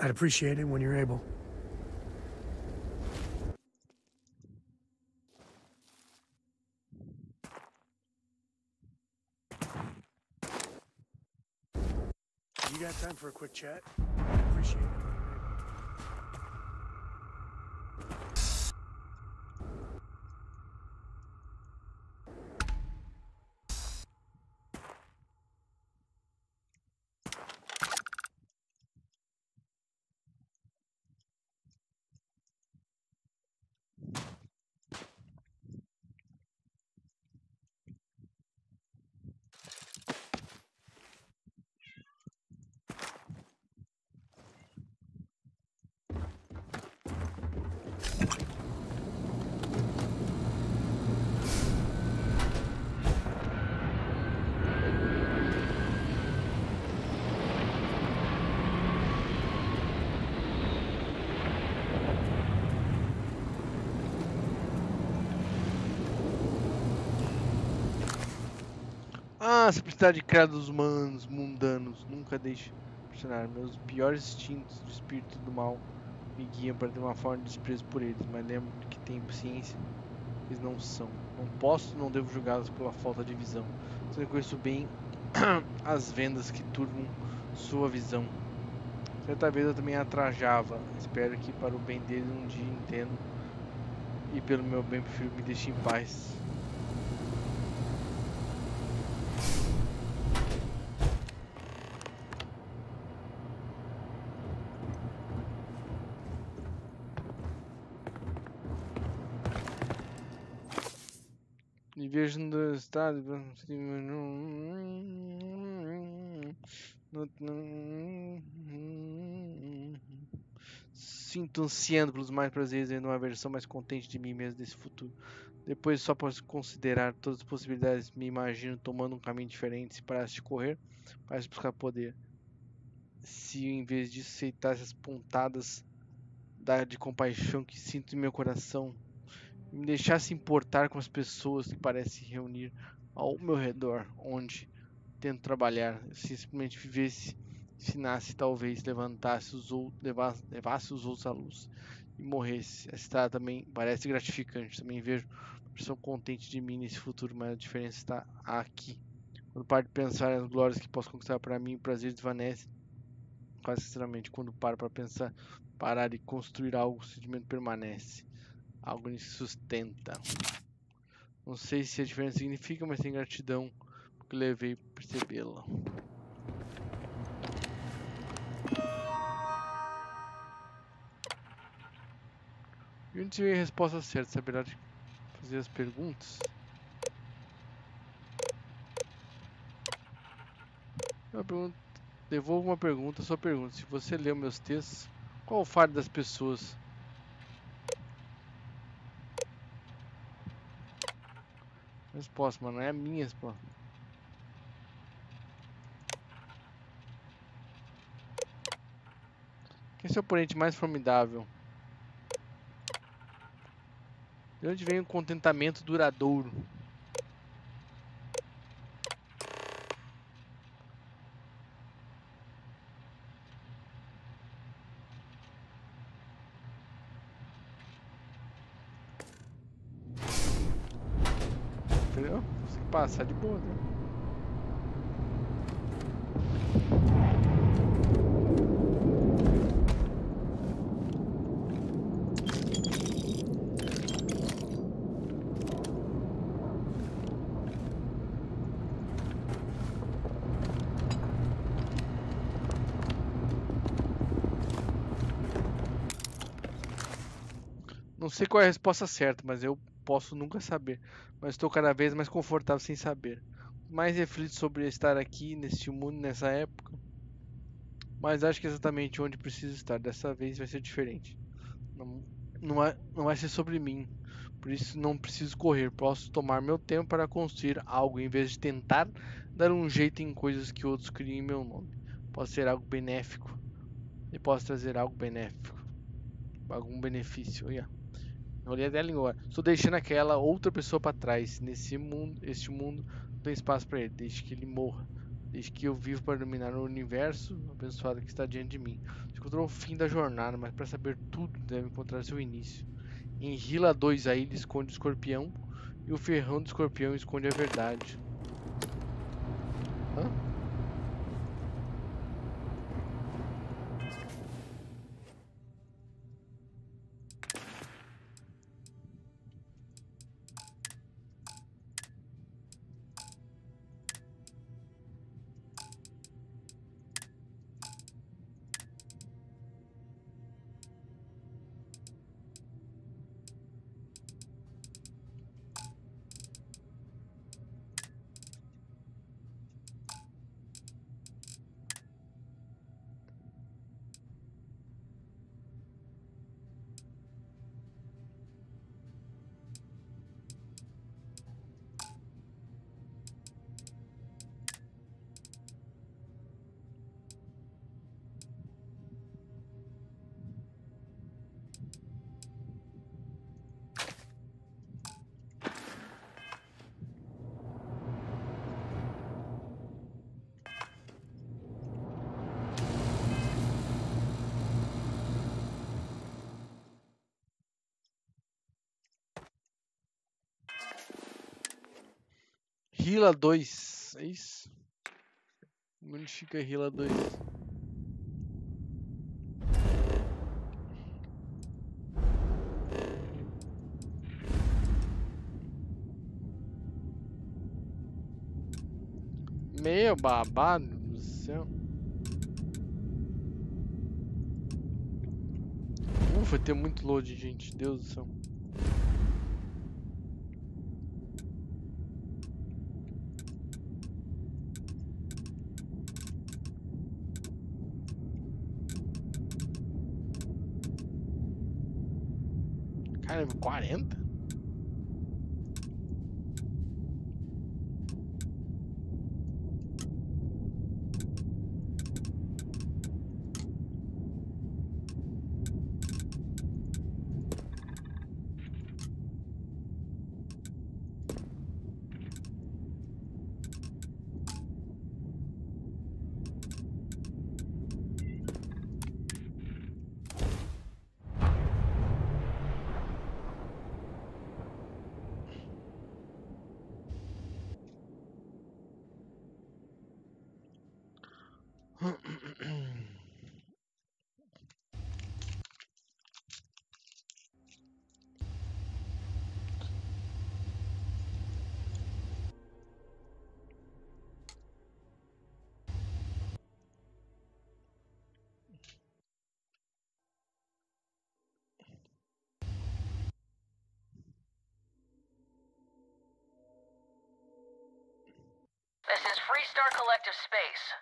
I'd appreciate it when you're able. You got time for a quick chat? Appreciate it. Ah, simplicidade criada dos humanos, mundanos. Nunca deixe impressionar. Meus piores instintos de espírito do mal me guiam para ter uma forma de desprezo por eles, mas lembro que tenho ciência, eles não são. Não posso, não devo julgá-los pela falta de visão. Eu conheço bem as vendas que turbam sua visão. Certa vez eu também a trajava. Espero que para o bem deles um dia entendo. E pelo meu bem prefiro me deixe em paz. E vejo no estado. Sinto ansiando pelos mais prazeres e uma versão mais contente de mim mesmo desse futuro. Depois, só posso considerar todas as possibilidades, me imagino tomando um caminho diferente. Se parasse de correr, de buscar poder. Se em vez disso aceitasse as pontadas da, de compaixão que sinto em meu coração, me deixasse importar com as pessoas que parecem reunir ao meu redor, onde tento trabalhar, se simplesmente vivesse, ensinasse, talvez levantasse os outros, levasse, levasse os outros à luz e morresse. Essa estrada também parece gratificante. Também vejo uma pessoa contente de mim nesse futuro, mas a diferença está aqui. Quando paro de pensar nas glórias que posso conquistar para mim, o prazer desvanece. Quase sinceramente, quando paro para pensar, parar e construir algo, o sentimento permanece algo me sustenta. Não sei se a diferença significa, mas tem gratidão porque levei percebê-la. E onde tiver a resposta certa, saberá fazer as perguntas? Uma pergunta, devolvo uma pergunta, só pergunta. Se você leu meus textos, qual o fardo das pessoas? Resposta, mano, não é a minha resposta. Quem é seu oponente mais formidável? De onde vem o contentamento duradouro? Entendeu? Você passar de boa, né? Não sei qual é a resposta certa, mas eu posso nunca saber. Mas estou cada vez mais confortável sem saber. Mais reflito sobre estar aqui neste mundo nessa época. Mas acho que é exatamente onde preciso estar. Dessa vez vai ser diferente. Não, não, vai, não vai ser sobre mim. Por isso não preciso correr. Posso tomar meu tempo para construir algo em vez de tentar dar um jeito em coisas que outros criam em meu nome. Pode ser algo benéfico. E posso trazer algo benéfico. Algum benefício. Yeah. Olhei até a língua. Estou deixando aquela outra pessoa para trás. Nesse mundo, este mundo não tem espaço para ele. Desde que ele morra. Desde que eu vivo para dominar o universo abençoado que está diante de mim. encontrou o fim da jornada, mas para saber tudo deve encontrar seu início. Em Hila 2 a ilha esconde o escorpião e o ferrão do escorpião esconde a verdade. Hã? Hila 2, é isso? Onde fica Hila 2? Meu babado do céu. Ufa, ter muito load, gente. Deus do céu. 40? This is Freestar Collective Space.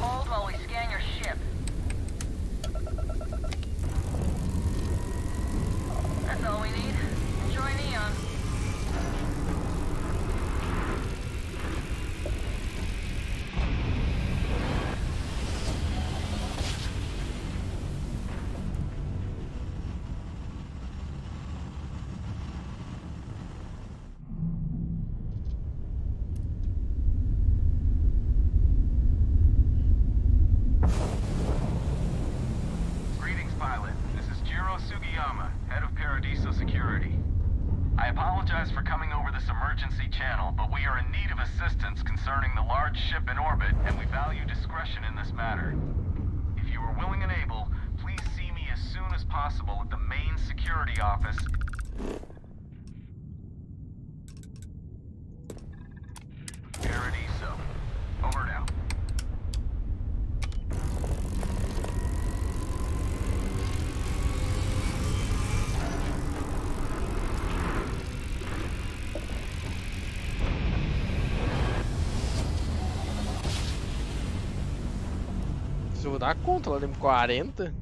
Hold while we scan your ship. That's all we need. Enjoy Neon. Greetings, pilot. This is Jiro Sugiyama, head of Paradiso Security. I apologize for coming over this emergency channel, but we are in need of assistance concerning the large ship in orbit, and we value discretion in this matter. If you are willing and able, please see me as soon as possible at the main security office. A conta, ela tem 40?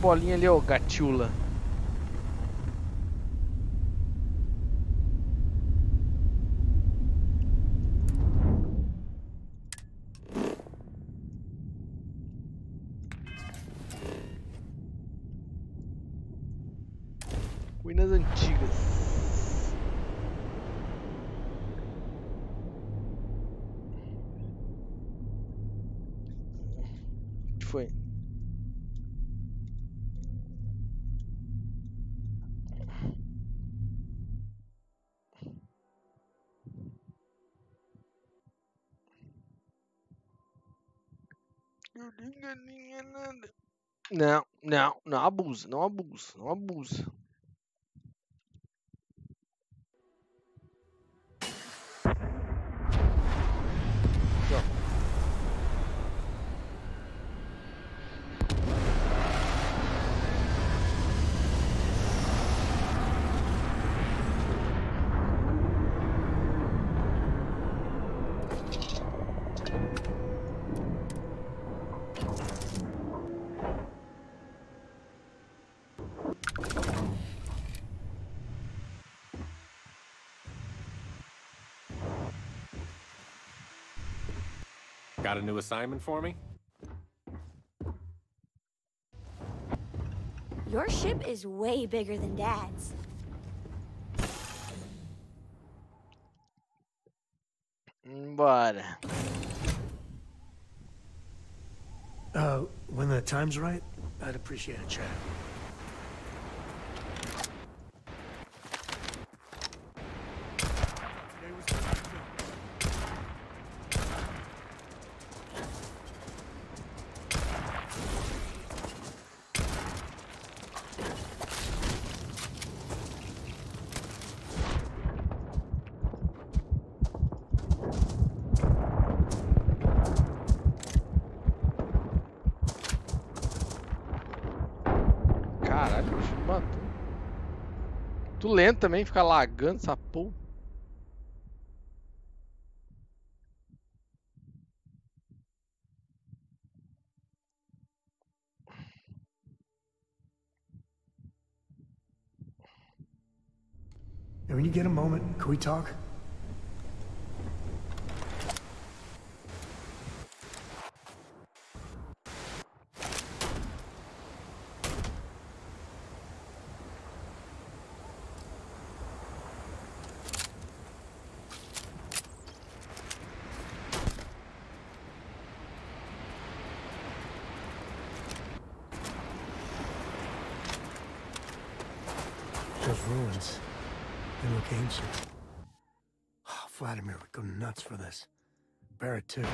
Bolinha ali, ó, gatiula. Não, não, não abusa, não abusa, não abusa. Got a new assignment for me? Your ship is way bigger than Dad's. Bora. Uh, when the time's right, I'd appreciate a chat. Também, fica lagando essa porra. When you get a moment, can we talk? Those ruins, they look ancient. Oh, Vladimir would go nuts for this. Barrett too.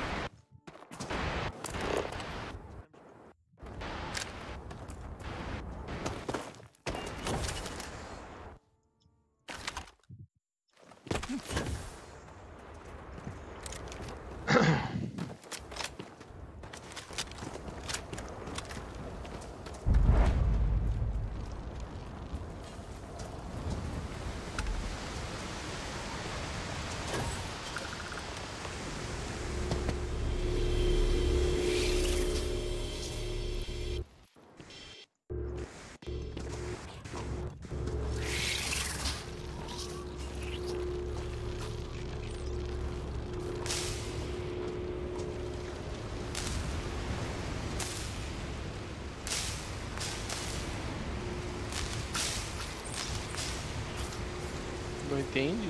Entende?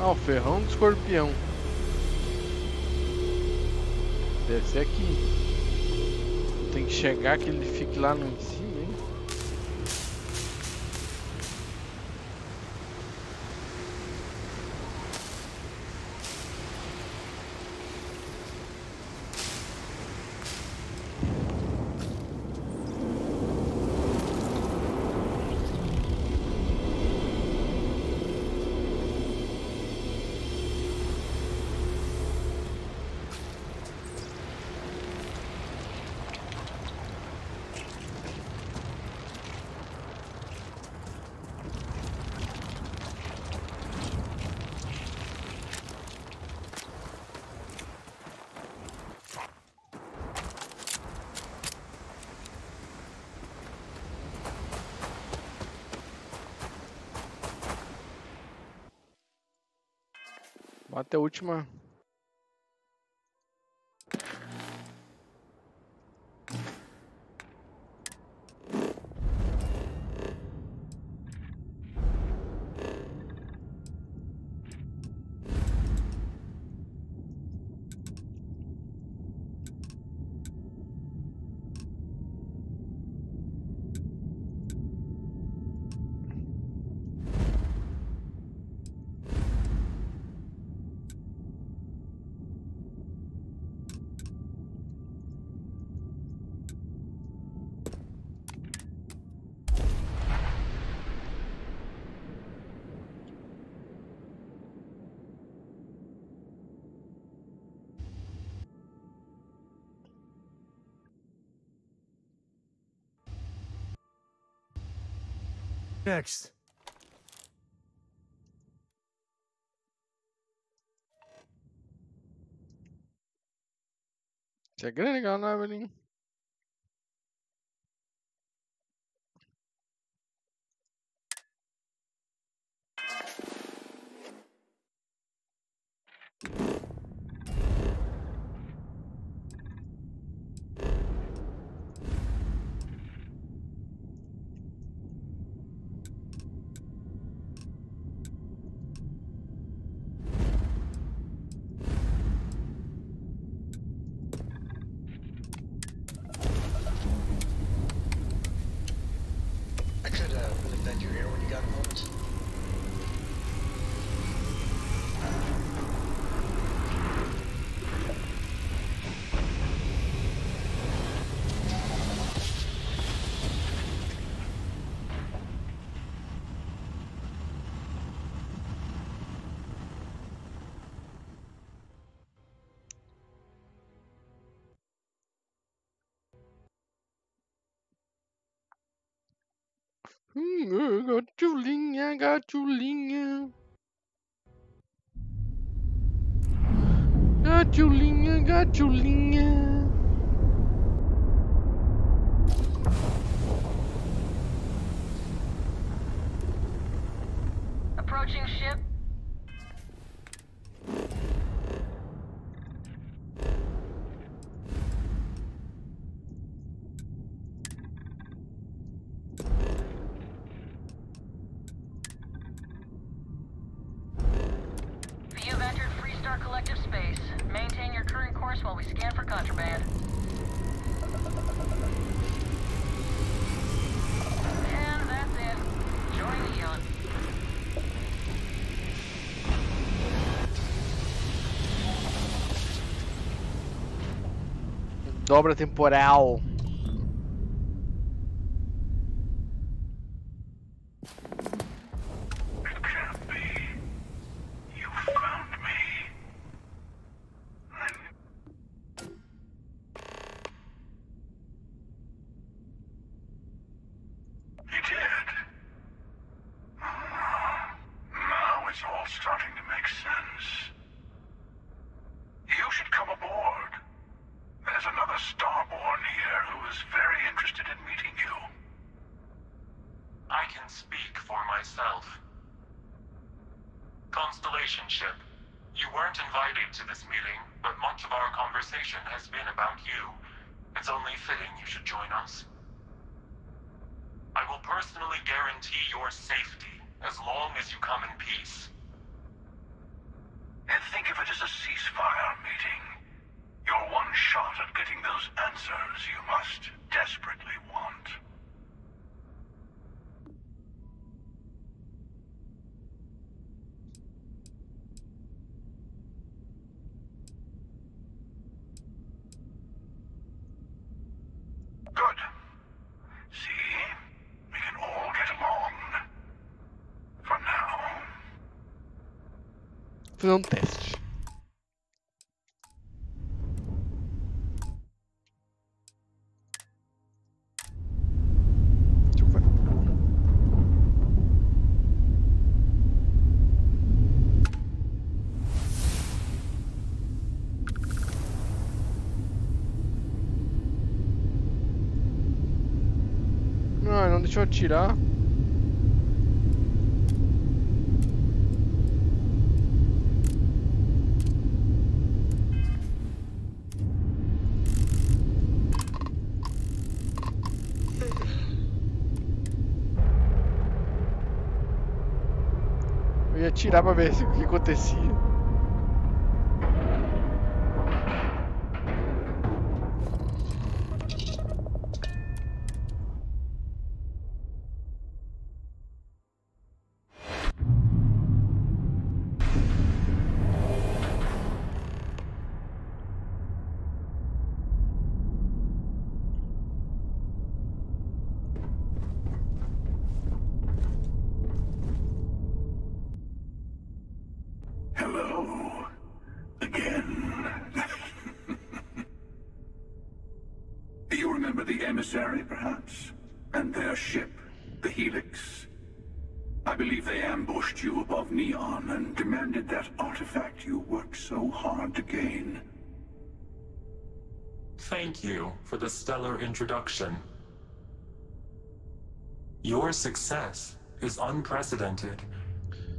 Ah, o ferrão do escorpião. Deve ser aqui. Chegar que ele fique lá no até a última. Next. Check it out, Navani. Hum, got Julinha, got Julinha. Got Julinha, got Julinha. Approaching ship, dobra temporal. fazer um teste. Ah, não deixou eu tirar. Atirar pra ver o que acontecia. Introduction. Your success is unprecedented.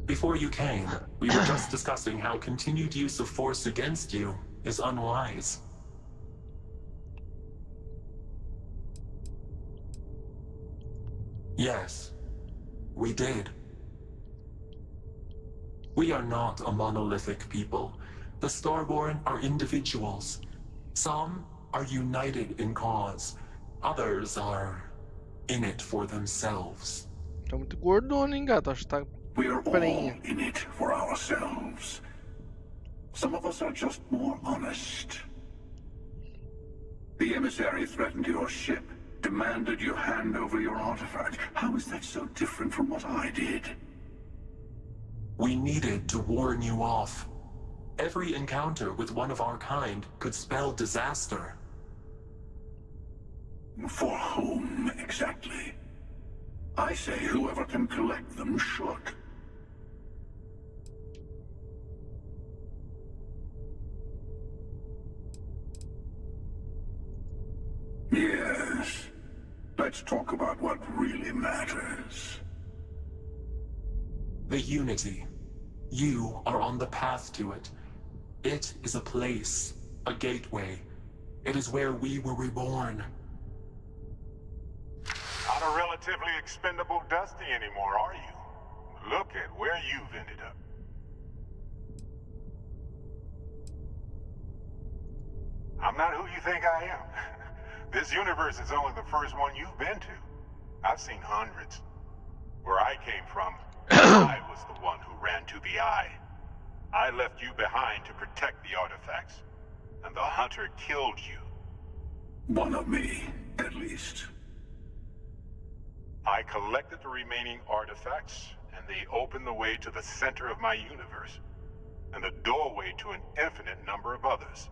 Before you came, we were just discussing how continued use of force against you is unwise. Yes, we did. We are not a monolithic people. The Starborn are individuals. Some are united in cause. Others are in it for themselves. Tá muito gordona, hein, gato? Acho que tá. We're all in it for ourselves. Some of us are just more honest. The emissary threatened your ship, demanded you hand over your artifact. How is that so different from what I did? We needed to warn you off. Every encounter with one of our kind could spell disaster. For whom, exactly? I say whoever can collect them should. Yes. Let's talk about what really matters. The Unity. You are on the path to it. It is a place, a gateway. It is where we were reborn. Not a relatively expendable Dusty anymore, are you? Look at where you've ended up. I'm not who you think I am. This universe is only the first one you've been to. I've seen hundreds. Where I came from, I was the one who ran to the Eye. I left you behind to protect the artifacts. And the Hunter killed you. One of me, at least. I collected the remaining artifacts, and they opened the way to the center of my universe, and the doorway to an infinite number of others.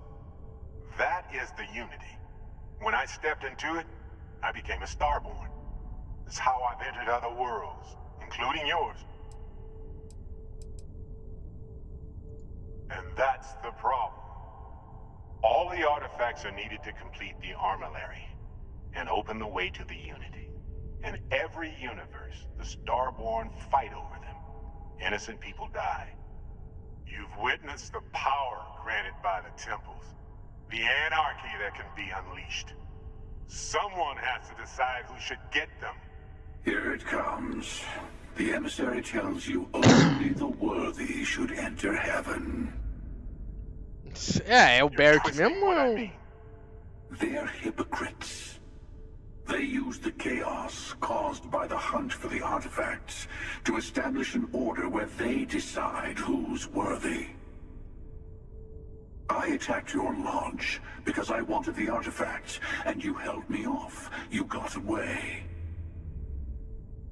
That is the Unity. When I stepped into it, I became a Starborn. It's how I've entered other worlds, including yours. And that's the problem. All the artifacts are needed to complete the Armillary, and open the way to the Unity. In every universe, the Starborn fight over them. Innocent people die. You've witnessed the power granted by the temples. The anarchy that can be unleashed. Someone has to decide who should get them. Here it comes. The emissary tells you only the worthy should enter heaven. É, é o You're Bert mesmo ou I é o- mean. They're hypocrites. They use the chaos caused by the hunt for the artifacts to establish an order where they decide who's worthy. I attacked your lodge because I wanted the artifacts, and you held me off. You got away.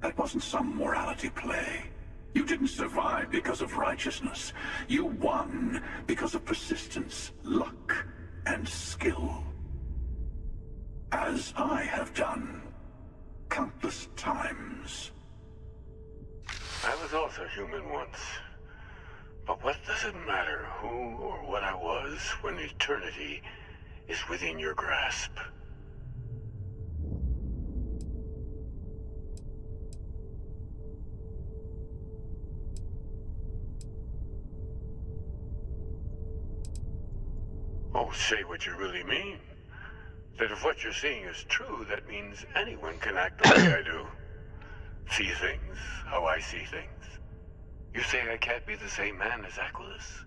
That wasn't some morality play. You didn't survive because of righteousness. You won because of persistence, luck, and skill. As I have done countless times. I was also human once. But what does it matter who or what I was when eternity is within your grasp? Oh, say what you really mean. That if what you're seeing is true, that means anyone can act the way I do. See things how I see things. You say I can't be the same man as Aquilus.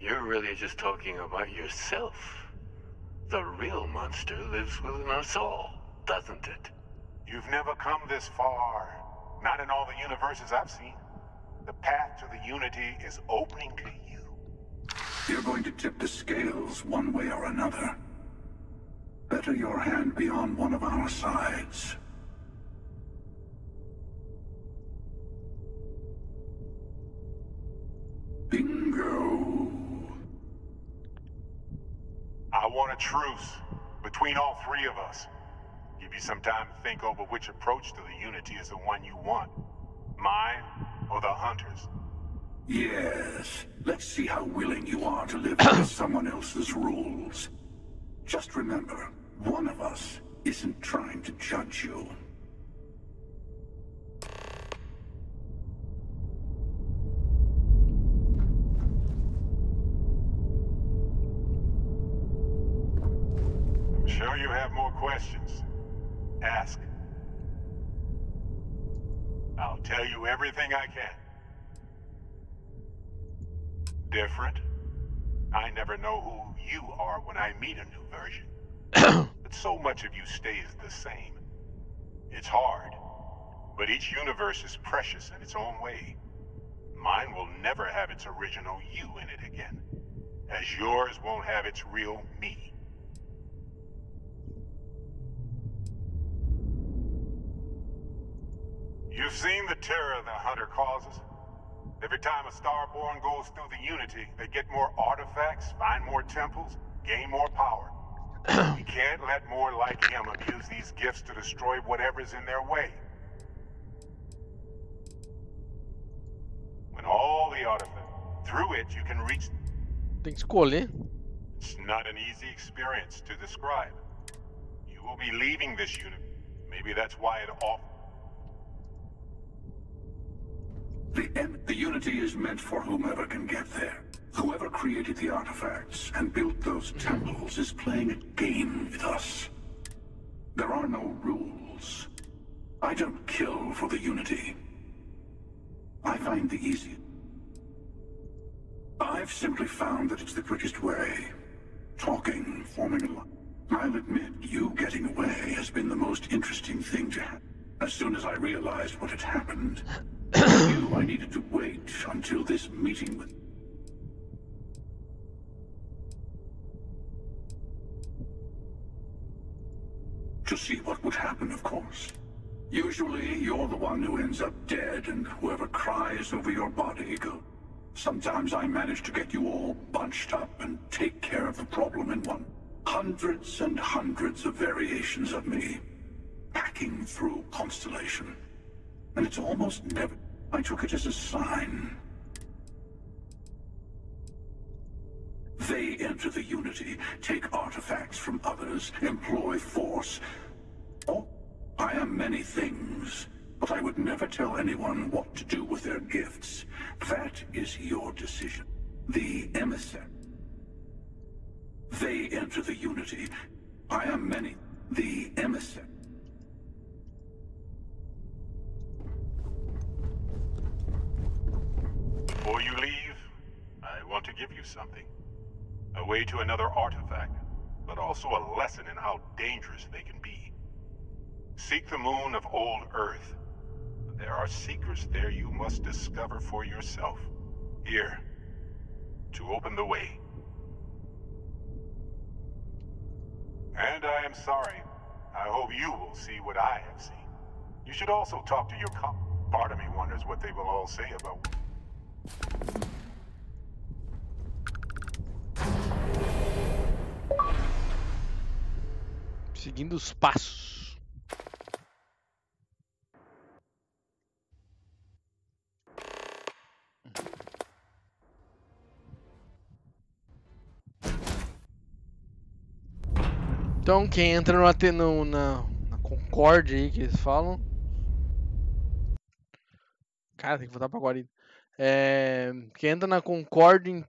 You're really just talking about yourself. The real monster lives within us all, doesn't it? You've never come this far. Not in all the universes I've seen. The path to the Unity is opening to you. You're going to tip the scales one way or another. Better your hand be on one of our sides. Bingo. I want a truce between all three of us. Give you some time to think over which approach to the Unity is the one you want. Mine or the Hunters. Yes. Let's see how willing you are to live by someone else's rules. Just remember, one of us isn't trying to judge you. I'm sure you have more questions. Ask. I'll tell you everything I can. Different? I never know who you are when I meet a new version. but so much of you stays the same. It's hard, but each universe is precious in its own way. Mine will never have its original you in it again, as yours won't have its real me. You've seen the terror the Hunter causes. Every time a Starborn goes through the Unity, they get more artifacts, find more temples, gain more power. we can't let more like him abuse these gifts to destroy whatever's in their way. When all the artifacts... Through it, you can reach... Tem que escolher. It's not an easy experience to describe. You will be leaving this unit. Maybe that's why it off... The, the Unity is meant for whomever can get there. Whoever created the artifacts and built those temples is playing a game with us. There are no rules. I don't kill for the Unity. I find the easy. I've simply found that it's the quickest way. Talking, forming a line. I'll admit, you getting away has been the most interesting thing to happen. As soon as I realized what had happened, knew I needed to wait until this meeting with... To see what would happen, of course. Usually, you're the one who ends up dead, and whoever cries over your body goes. Sometimes I manage to get you all bunched up and take care of the problem in one. Hundreds and hundreds of variations of me, packing through Constellation. And it's almost never... I took it as a sign. They enter the Unity, take artifacts from others, employ force. Oh, I am many things, but I would never tell anyone what to do with their gifts. That is your decision. The emissary. They enter the Unity. I am many. The emissary. Before you leave, I want to give you something. A way to another artifact, but also a lesson in how dangerous they can be. Seek the moon of old Earth. There are secrets there you must discover for yourself. Here, to open the way. And I am sorry. I hope you will see what I have seen. You should also talk to your com- Part of me wonders what they will all say about Seguindo os passos. Então quem entra no, AT no, na, na Concorde aí que eles falam. Cara, tem que voltar pra Guarida. É, quem entra na Concorde, então.